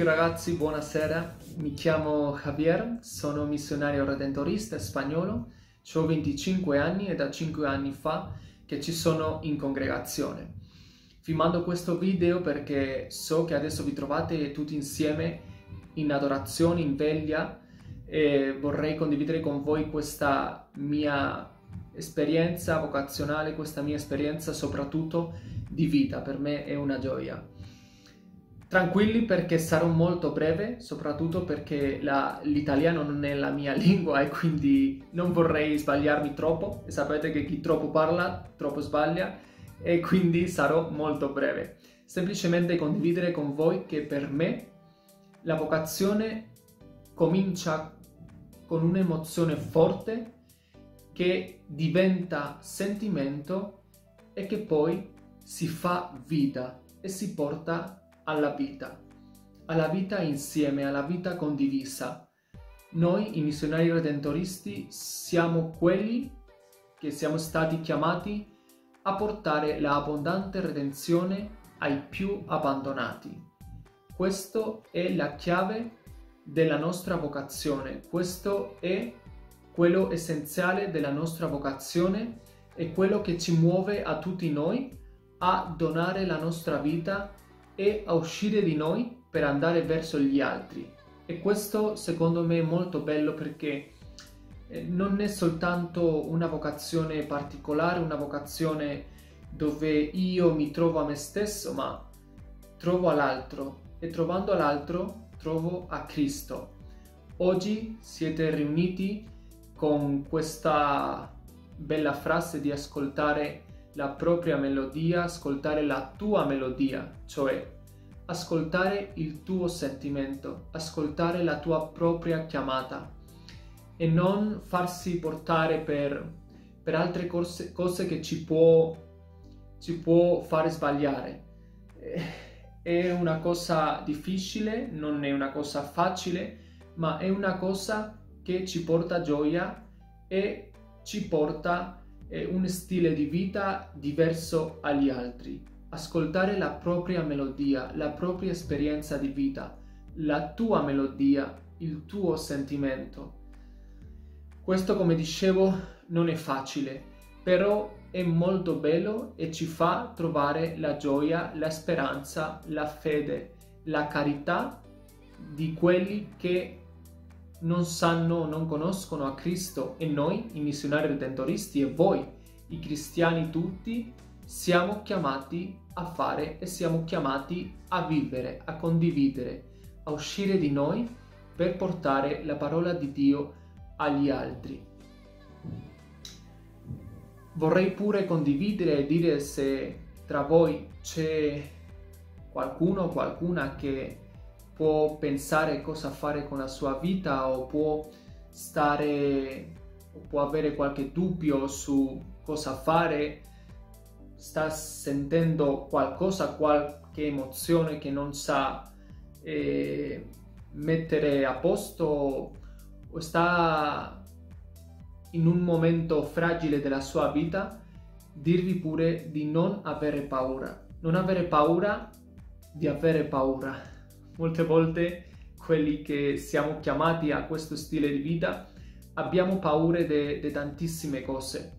tutti ragazzi, buonasera. Mi chiamo Javier, sono missionario redentorista spagnolo, ho 25 anni e da 5 anni fa che ci sono in congregazione. Vi mando questo video perché so che adesso vi trovate tutti insieme in adorazione, in veglia e vorrei condividere con voi questa mia esperienza vocazionale, questa mia esperienza soprattutto di vita. Per me è una gioia. Tranquilli perché sarò molto breve, soprattutto perché la, l'italiano non è la mia lingua e quindi non vorrei sbagliarmi troppo. E sapete che chi troppo parla, troppo sbaglia e quindi sarò molto breve. Semplicemente condividere con voi che per me la vocazione comincia con un'emozione forte che diventa sentimento e che poi si fa vita e si porta alla vita, alla vita insieme, alla vita condivisa. Noi, i missionari redentoristi, siamo quelli che siamo stati chiamati a portare l'abbondante redenzione ai più abbandonati. Questo è la chiave della nostra vocazione, questo è quello essenziale della nostra vocazione e quello che ci muove a tutti noi a donare la nostra vita e a uscire di noi per andare verso gli altri. E questo secondo me è molto bello perché eh, non è soltanto una vocazione particolare, una vocazione dove io mi trovo a me stesso, ma trovo all'altro e trovando all'altro trovo a Cristo. Oggi siete riuniti con questa bella frase di ascoltare la propria melodia, ascoltare la tua melodia, cioè ascoltare il tuo sentimento, ascoltare la tua propria chiamata e non farsi portare per, per altre cose, cose che ci può, ci può fare sbagliare. È una cosa difficile, non è una cosa facile, ma è una cosa che ci porta gioia e ci porta è un stile di vita diverso agli altri. Ascoltare la propria melodia, la propria esperienza di vita, la tua melodia, il tuo sentimento. Questo, come dicevo, non è facile, però è molto bello e ci fa trovare la gioia, la speranza, la fede, la carità di quelli che non sanno, non conoscono a Cristo e noi, i missionari redentoristi e voi, i cristiani tutti, siamo chiamati a fare e siamo chiamati a vivere, a condividere, a uscire di noi per portare la parola di Dio agli altri. Vorrei pure condividere e dire se tra voi c'è qualcuno o qualcuna che può pensare cosa fare con la sua vita o può stare può avere qualche dubbio su cosa fare, sta sentendo qualcosa, qualche emozione che non sa eh, mettere a posto o sta in un momento fragile della sua vita, dirvi pure di non avere paura. Non avere paura di avere paura molte volte quelli che siamo chiamati a questo stile di vita abbiamo paure di tantissime cose,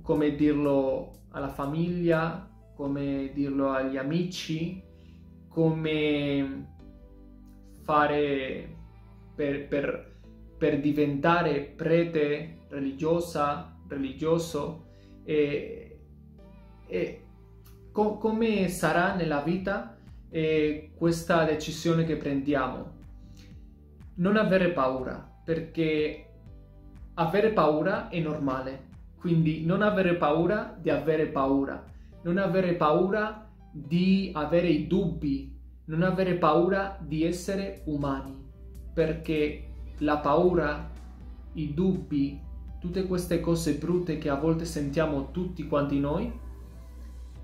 come dirlo alla famiglia, come dirlo agli amici, come fare per, per, per diventare prete religiosa, religioso e, e co- come sarà nella vita e questa decisione che prendiamo. Non avere paura, perché avere paura è normale, quindi non avere paura di avere paura, non avere paura di avere i dubbi, non avere paura di essere umani, perché la paura, i dubbi, tutte queste cose brutte che a volte sentiamo tutti quanti noi,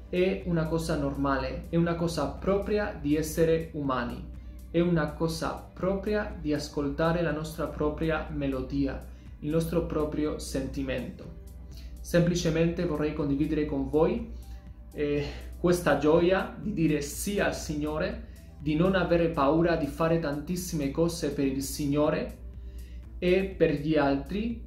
è una cosa normale, è una cosa propria di essere umani, è una cosa propria di ascoltare la nostra propria melodia, il nostro proprio sentimento. Semplicemente vorrei condividere con voi eh, questa gioia di dire sì al Signore, di non avere paura di fare tantissime cose per il Signore e per gli altri,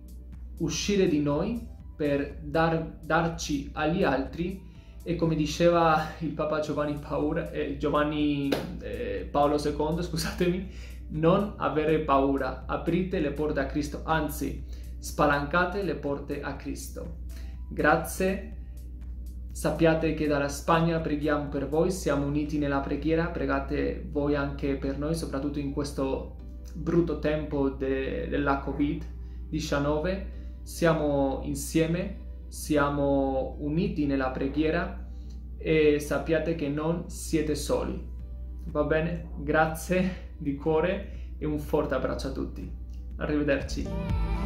uscire di noi per dar, darci agli altri e come diceva il Papa Giovanni, Paura, eh, Giovanni eh, Paolo II, scusatemi, non avere paura, aprite le porte a Cristo, anzi spalancate le porte a Cristo. Grazie Sappiate che dalla Spagna preghiamo per voi, siamo uniti nella preghiera, pregate voi anche per noi, soprattutto in questo brutto tempo de- della Covid-19. Siamo insieme, siamo uniti nella preghiera e sappiate che non siete soli. Va bene? Grazie di cuore e un forte abbraccio a tutti. Arrivederci.